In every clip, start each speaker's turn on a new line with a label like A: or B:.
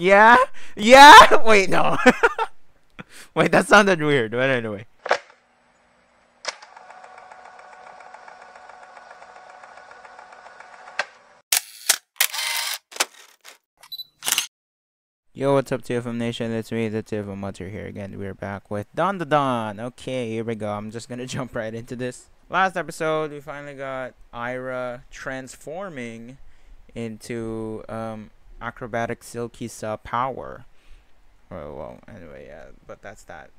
A: Yeah? Yeah? Wait, no. Wait, that sounded weird, but anyway. Yo, what's up, TFM Nation? It's me, the TFM Hunter here again. We're back with Dandadan. Okay, here we go. I'm just gonna jump right into this. Last episode, we finally got Aira transforming into um, acrobatic Silky's power. Well, well, anyway, yeah, but that's that.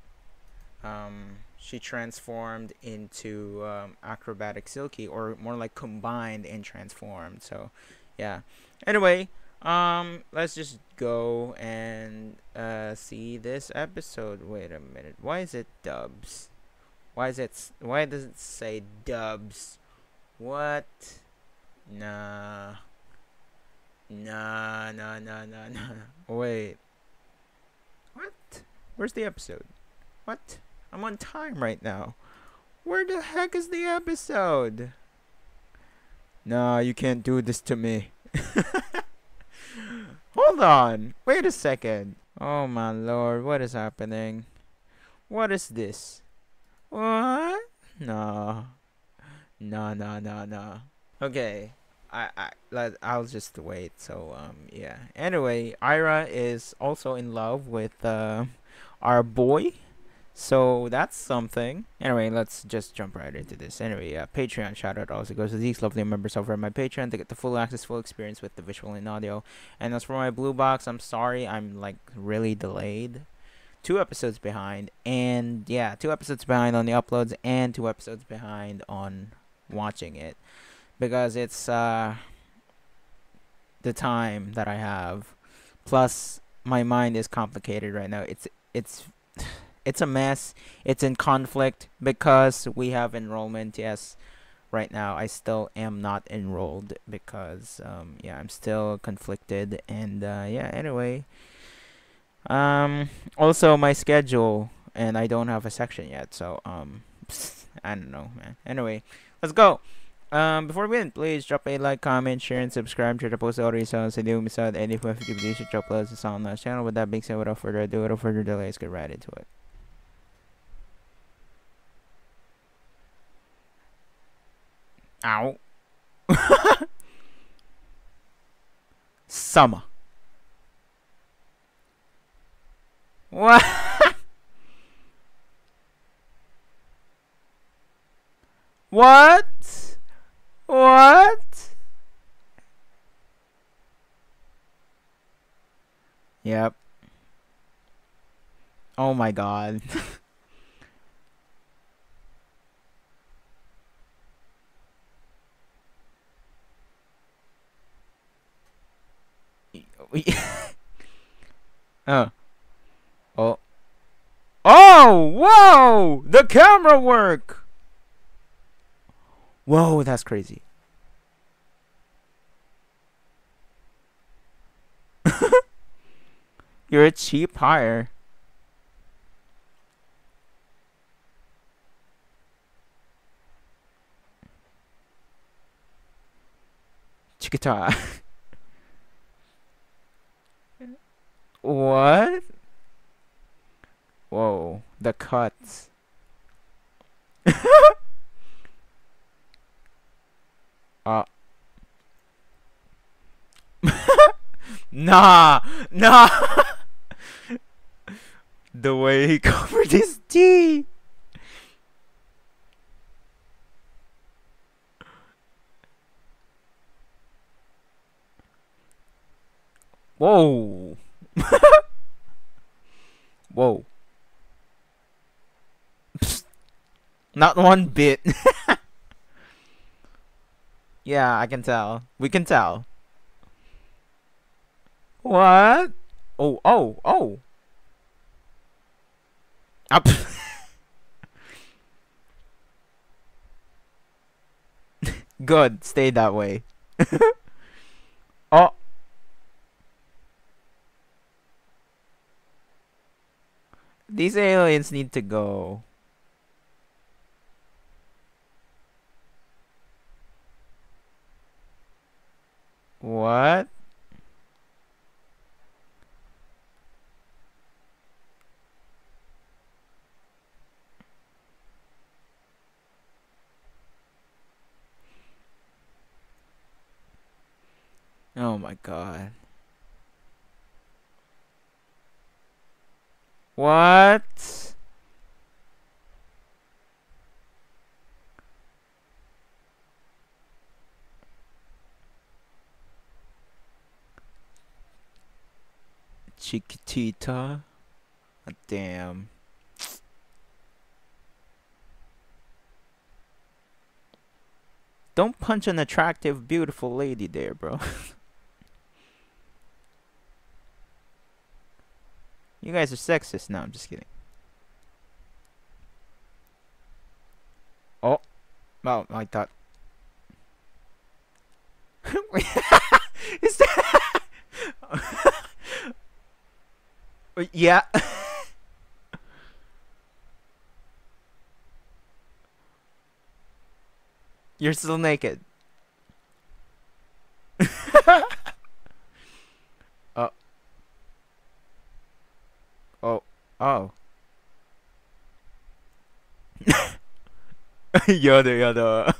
A: Um, she transformed into um, acrobatic Silky, or more like combined and transformed. So, yeah. Anyway, um, let's just go and uh, see this episode. Wait a minute. Why is it dubs? Why is it? Why does it say dubs? What? Nah. Nah, nah, nah, nah, nah. Wait. What? Where's the episode? What? I'm on time right now. Where the heck is the episode? Nah, you can't do this to me. Hold on. Wait a second. Oh my lord, what is happening? What is this? What? No. No, no, no, no. Okay. I, I I'll just wait. So um yeah. Anyway, Aira is also in love with uh, our boy. So that's something. Anyway, let's just jump right into this. Anyway, uh, Patreon shout out also goes to these lovely members over at my Patreon to get the full access, full experience with the visual and audio. And as for my blue box, I'm sorry, I'm like really delayed. Two episodes behind, and yeah, two episodes behind on the uploads, and two episodes behind on watching it because it's uh, the time that I have. Plus, my mind is complicated right now. It's it's it's a mess. It's in conflict because we have enrollment. Yes, right now I still am not enrolled because um, yeah I'm still conflicted and uh, yeah anyway. Um, also my schedule and I don't have a section yet, so um, I don't know, man. Anyway, let's go. Um, before we end, please drop a like, comment, share, and subscribe to the post audio sounds and do miss out any of my videos to drop us on the channel. With that being said, without further ado, without further delay, let's get right into it. Ow. Summer. What? what? What? Yep. Oh my god. oh. Oh. Oh! Whoa! The camera work! Whoa, that's crazy. You're a cheap hire. Chiquita. what? Whoa, the cuts. uh. nah, nah. the way he covered his teeth. Whoa. Whoa. Not one bit. Yeah, I can tell. We can tell. What? Oh, oh, oh. Up. Good, stay that way. oh. These aliens need to go. What? Oh my god. What? Chiquitita? Oh, damn. Don't punch an attractive, beautiful lady there, bro. you guys are sexist. No, I'm just kidding. Oh. Well, I thought. Is that. Yeah. You're still naked. Uh, oh. Oh. Oh. Yoda, Yoda.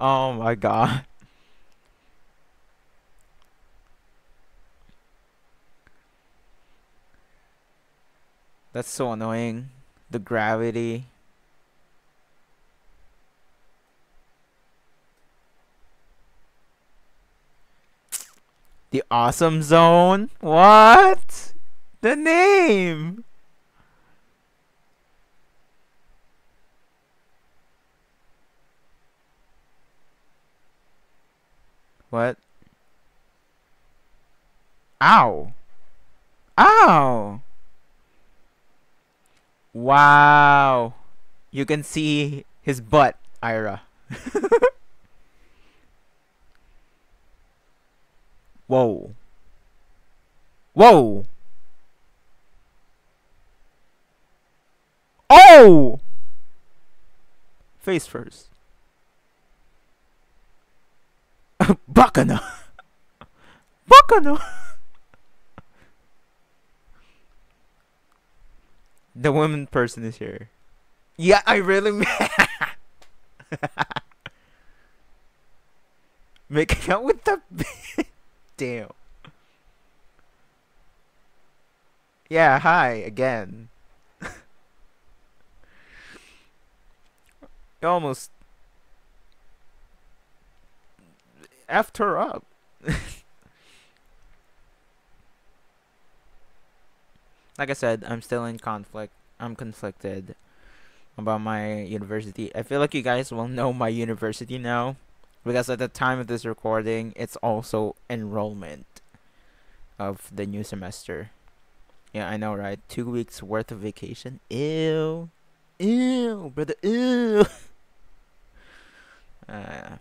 A: Oh my god. That's so annoying. The gravity. The Awesome Zone? What? The name! What? Ow! Ow! Wow! You can see his butt, Aira. Whoa. Whoa! Oh! Face first. Bacana! Bacana! The woman person is here. Yeah, I really making out with the damn. Yeah, hi again. almost effed her up. Like I said, I'm still in conflict. I'm conflicted about my university. I feel like you guys will know my university now because at the time of this recording, it's also enrollment of the new semester. Yeah, I know, right? Two weeks worth of vacation. Ew. Ew, brother. Ew. Uh,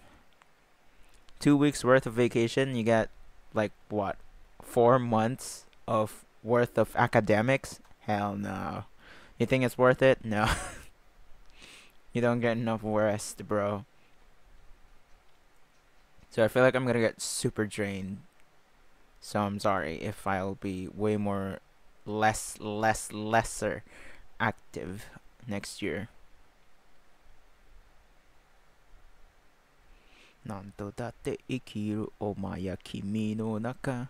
A: two weeks worth of vacation, you get like what? Four months of worth of academics? Hell no. You think it's worth it? No. you don't get enough rest, bro. So I feel like I'm gonna get super drained. So I'm sorry if I'll be way more less less lesser active next year. Ikiru kimi no naka.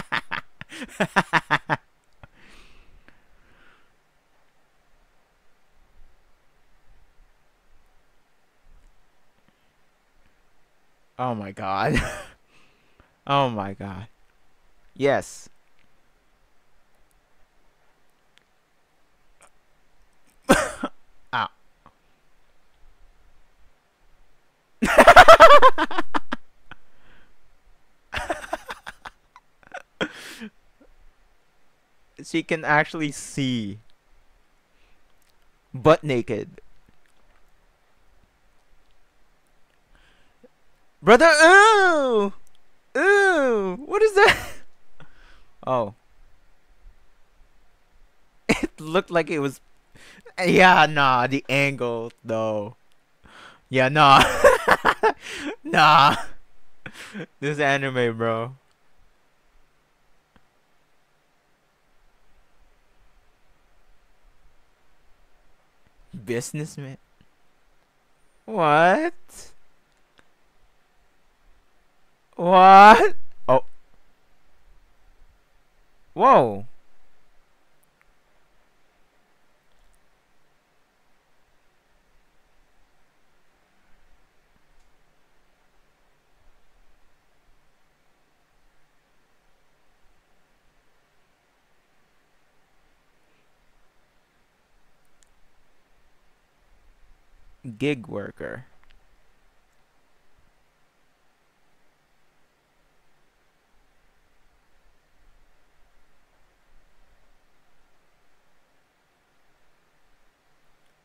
A: my god. oh my god. Yes. Ow. she can actually see butt naked. Brother, ooh! Ooh, what is that? Oh. It looked like it was. Yeah, nah, the angle though. Yeah, nah. nah. This anime, bro. Businessman. What? What? Oh. Whoa. Gig worker.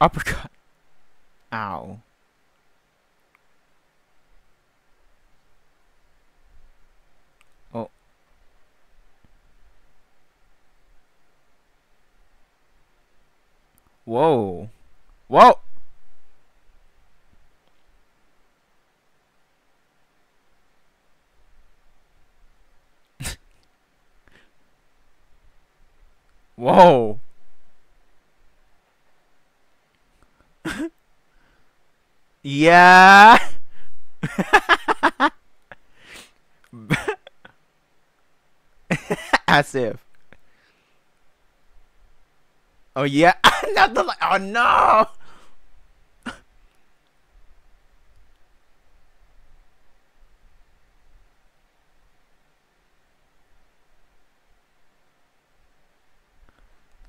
A: Uppercut. Ow. Oh. Whoa. Whoa! Whoa! Yeah! As if. Oh yeah, not the oh no!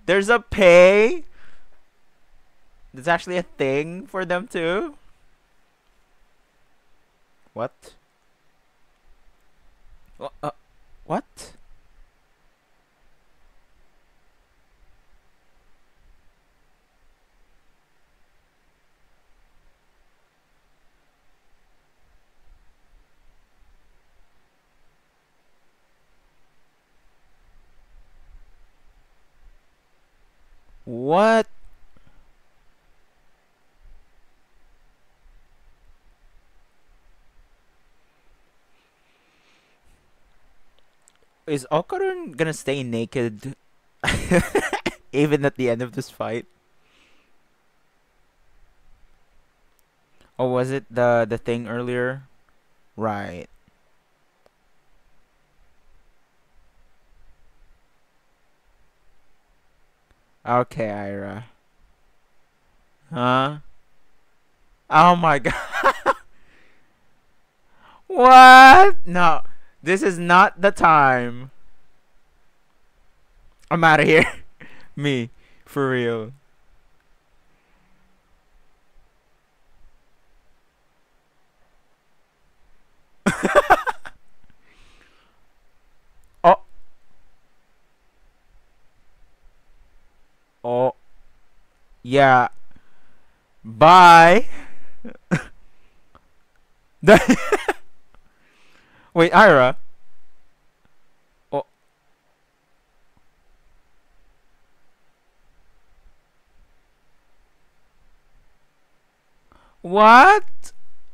A: There's a pay. There's actually a thing for them too. What? Uh, what? What? Is Okarun gonna stay naked even at the end of this fight? Or was it the the thing earlier? Right. Okay, Aira. Huh? Oh my god. what? No. This is not the time. I'm out of here. Me. For real. oh. Oh. Yeah. Bye. Wait, Aira. Oh. What?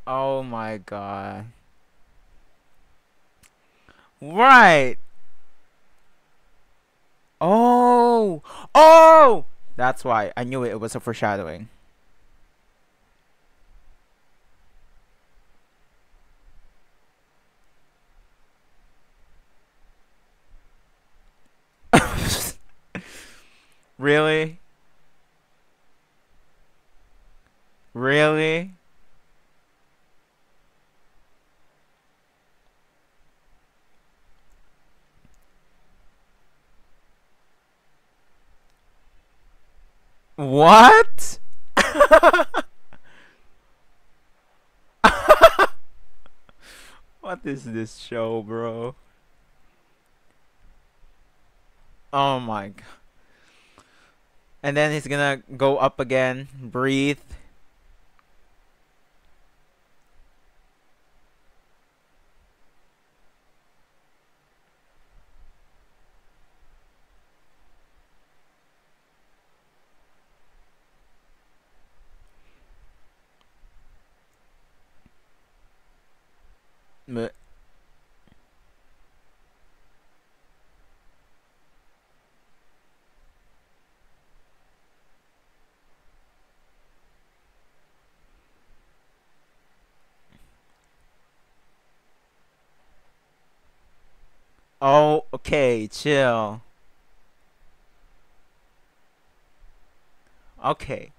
A: Oh my god. Right. Oh. Oh! That's why. I knew it, it was a foreshadowing. Really? Really? What? what is this show, bro? Oh my god. And then he's gonna go up again, breathe. But Oh, okay, chill. Okay.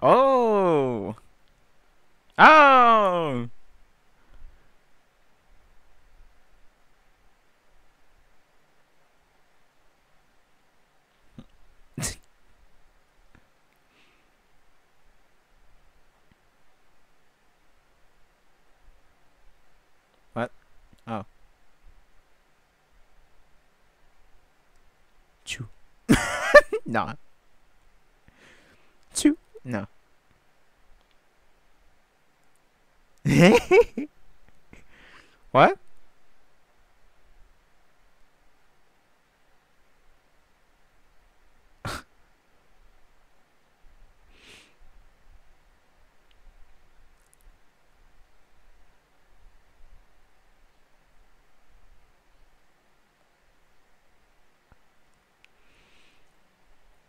A: Oh. Oh. what? Oh. Chew. No. Two. No. what?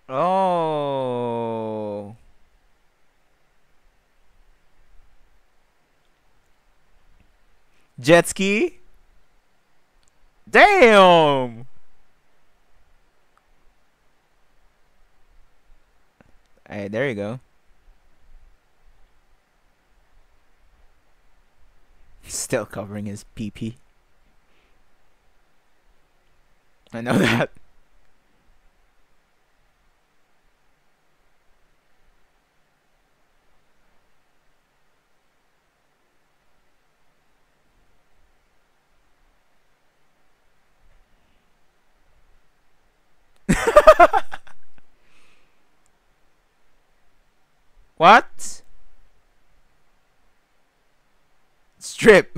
A: Oh. Jet ski? Damn! Hey, there you go. Still covering his PP. I know that. what? Strip.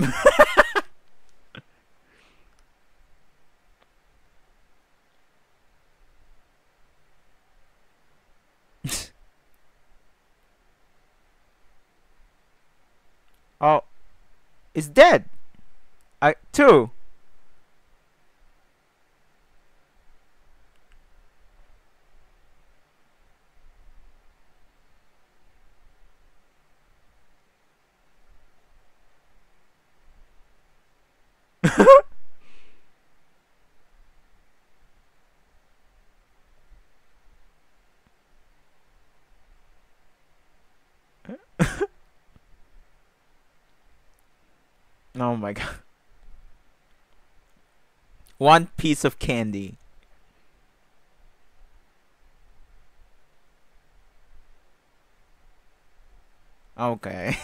A: oh, it's dead. I two. oh my god. One piece of candy. Okay.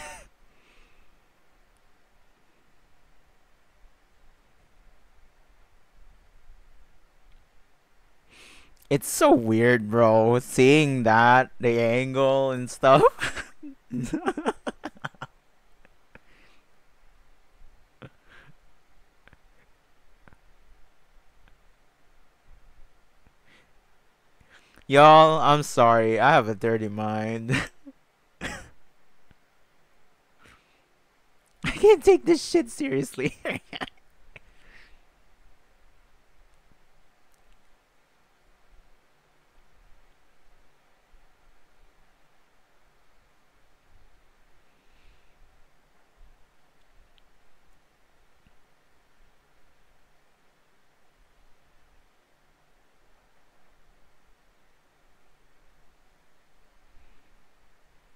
A: it's so weird, bro, seeing that, the angle and stuff. Y'all, I'm sorry. I have a dirty mind. I can't take this shit seriously.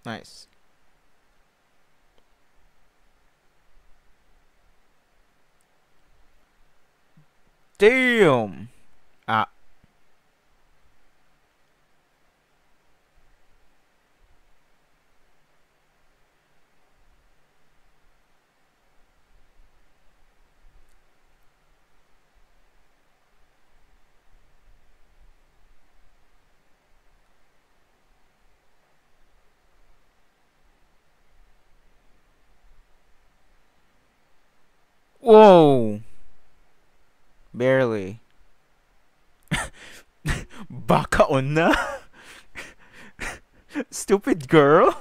A: nice. Damn. Ah. Whoa. Barely. Baka onna? Stupid girl?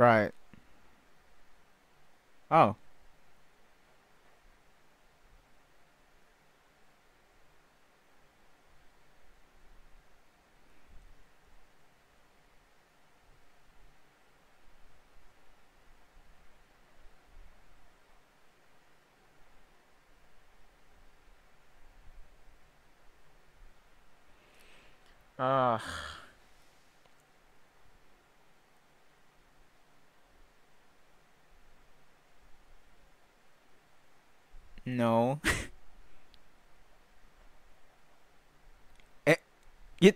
A: Right. Oh. Ah. No. eh, you,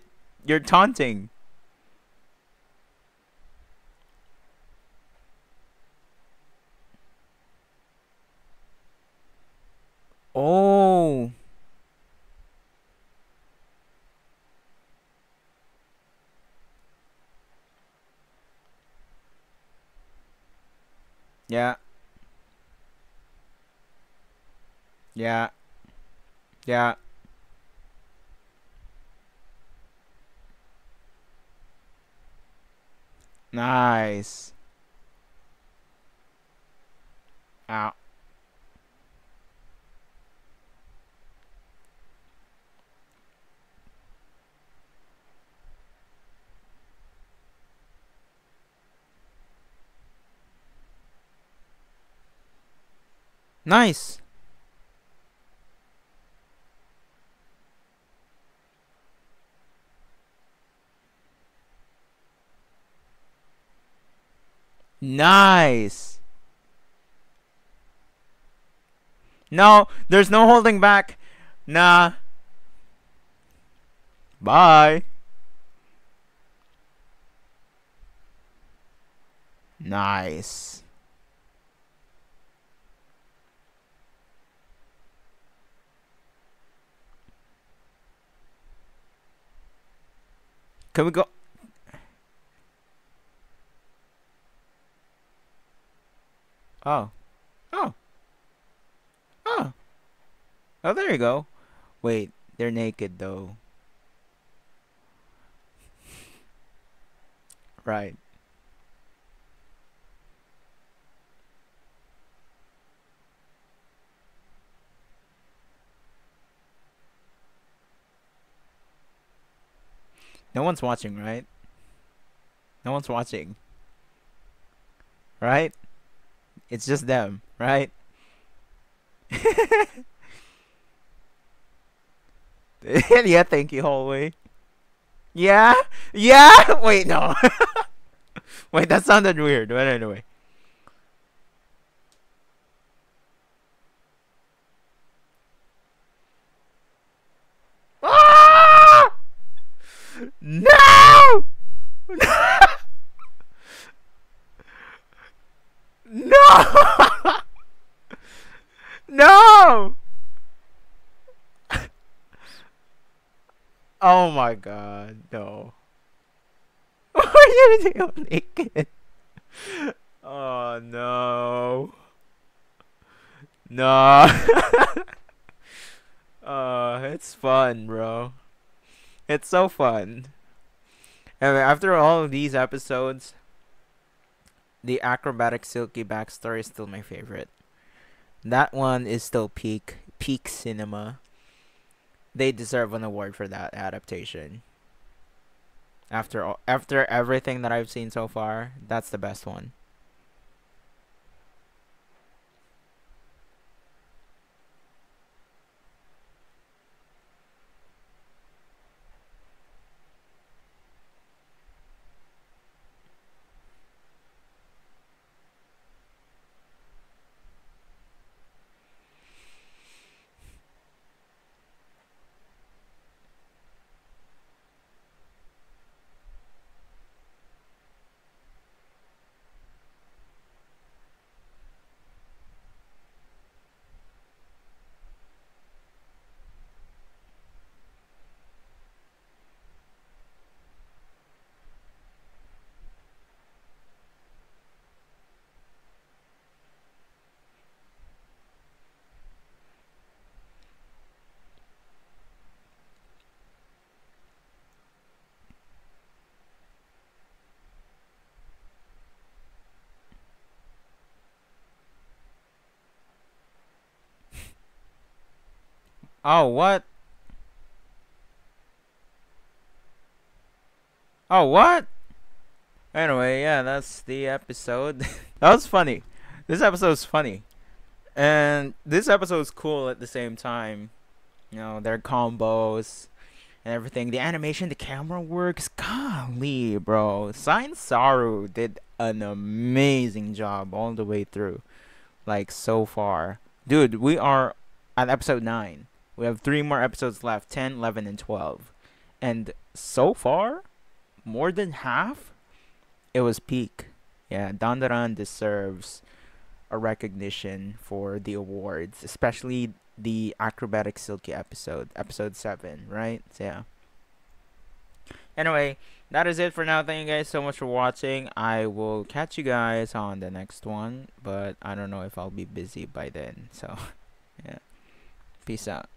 A: you're taunting. Oh. Yeah. Yeah. Yeah. Nice. Ow. Nice. Nice. No, there's no holding back. Nah. Bye. Nice. Can we go? Oh. Oh. Oh. Oh, there you go. Wait, they're naked though. Right. No one's watching, right? No one's watching. Right? It's just them, right? yeah, thank you, hallway. Yeah? Yeah? Wait, no. Wait, that sounded weird, but anyway. Ah! No! No! No! oh my god, no. Why are you doing naked? Oh no. No. uh, it's fun, bro. It's so fun. And after all of these episodes, the acrobatic silky backstory is still my favorite. That one is still peak peak cinema. They deserve an award for that adaptation. After all, after everything that I've seen so far, that's the best one. Oh, what? Oh, what? Anyway, yeah, that's the episode. that was funny. This episode's funny. And this episode's cool at the same time. You know, their combos and everything. The animation, the camera works. Golly, bro. Science Saru did an amazing job all the way through. Like, so far. Dude, we are at episode 9. We have three more episodes left 10, 11, and 12. And so far, more than half, it was peak. Yeah, Dandadan deserves a recognition for the awards, especially the acrobatic silky episode, episode 7, right? So, yeah. Anyway, that is it for now. Thank you guys so much for watching. I will catch you guys on the next one, but I don't know if I'll be busy by then. So, yeah. Peace out.